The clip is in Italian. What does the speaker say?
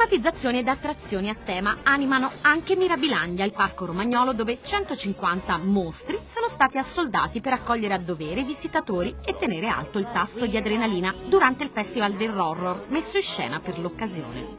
Tematizzazioni ed attrazioni a tema animano anche Mirabilandia, il parco romagnolo dove 150 mostri sono stati assoldati per accogliere a dovere i visitatori e tenere alto il tasso di adrenalina durante il Festival dell'Horror messo in scena per l'occasione.